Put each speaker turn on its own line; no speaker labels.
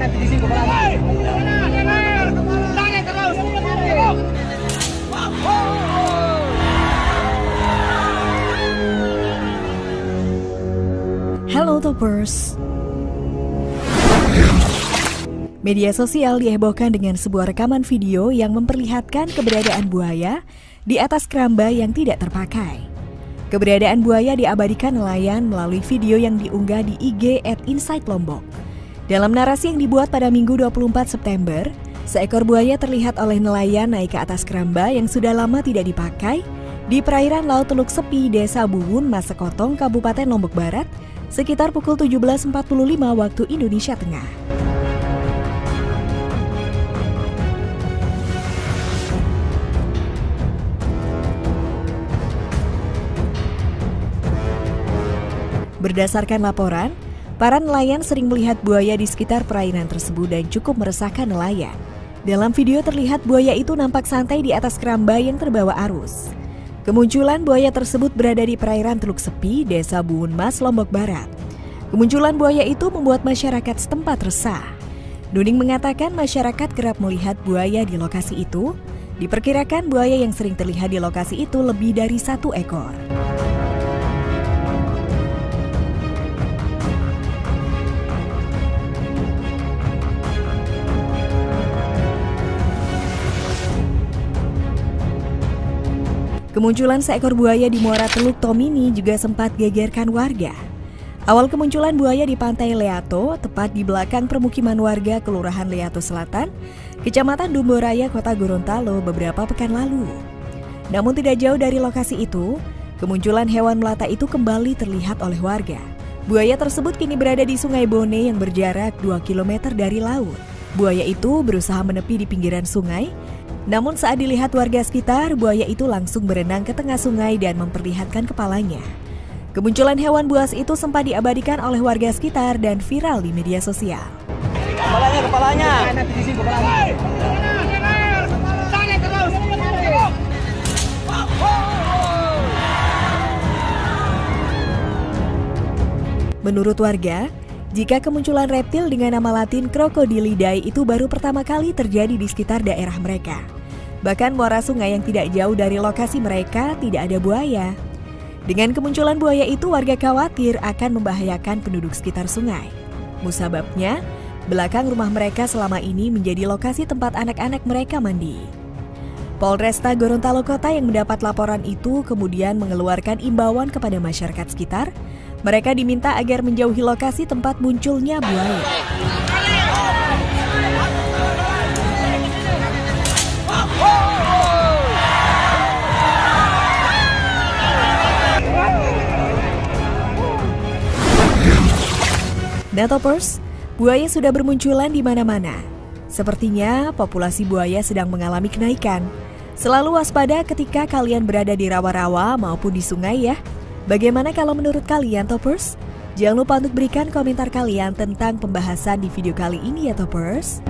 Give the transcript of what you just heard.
Hello Toppers Media sosial dihebohkan dengan sebuah rekaman video yang memperlihatkan keberadaan buaya di atas keramba yang tidak terpakai. Keberadaan buaya diabadikan nelayan melalui video yang diunggah di IG at Insight Lombok. Dalam narasi yang dibuat pada Minggu 24 September, seekor buaya terlihat oleh nelayan naik ke atas keramba yang sudah lama tidak dipakai di perairan Laut Teluk Sepi, Desa Buwun, Masekotong, Kabupaten Lombok Barat, sekitar pukul 17.45 waktu Indonesia Tengah. Berdasarkan laporan, para nelayan sering melihat buaya di sekitar perairan tersebut dan cukup meresahkan nelayan. Dalam video terlihat buaya itu nampak santai di atas keramba yang terbawa arus. Kemunculan buaya tersebut berada di perairan Teluk Sepi, Desa Buun Mas, Lombok Barat. Kemunculan buaya itu membuat masyarakat setempat resah. Nuning mengatakan masyarakat kerap melihat buaya di lokasi itu. Diperkirakan buaya yang sering terlihat di lokasi itu lebih dari satu ekor. Kemunculan seekor buaya di Muara Teluk Tomini juga sempat gegerkan warga. Awal kemunculan buaya di pantai Leato, tepat di belakang permukiman warga Kelurahan Leato Selatan, Kecamatan Dumboraya, Kota Gorontalo beberapa pekan lalu. Namun tidak jauh dari lokasi itu, kemunculan hewan melata itu kembali terlihat oleh warga. Buaya tersebut kini berada di Sungai Bone yang berjarak 2 km dari laut. Buaya itu berusaha menepi di pinggiran sungai namun saat dilihat warga sekitar, buaya itu langsung berenang ke tengah sungai dan memperlihatkan kepalanya. Kemunculan hewan buas itu sempat diabadikan oleh warga sekitar dan viral di media sosial.
Kepalanya, kepalanya.
Menurut warga, jika kemunculan reptil dengan nama latin Crocodilidae itu baru pertama kali terjadi di sekitar daerah mereka. Bahkan muara sungai yang tidak jauh dari lokasi mereka tidak ada buaya. Dengan kemunculan buaya itu warga khawatir akan membahayakan penduduk sekitar sungai. Musababnya, belakang rumah mereka selama ini menjadi lokasi tempat anak-anak mereka mandi. Polresta Gorontalo Kota yang mendapat laporan itu kemudian mengeluarkan imbauan kepada masyarakat sekitar mereka diminta agar menjauhi lokasi tempat munculnya buaya. Netopers, buaya sudah bermunculan di mana-mana. Sepertinya populasi buaya sedang mengalami kenaikan. Selalu waspada ketika kalian berada di rawa-rawa maupun di sungai ya. Bagaimana kalau menurut kalian Toppers? Jangan lupa untuk berikan komentar kalian tentang pembahasan di video kali ini ya Toppers.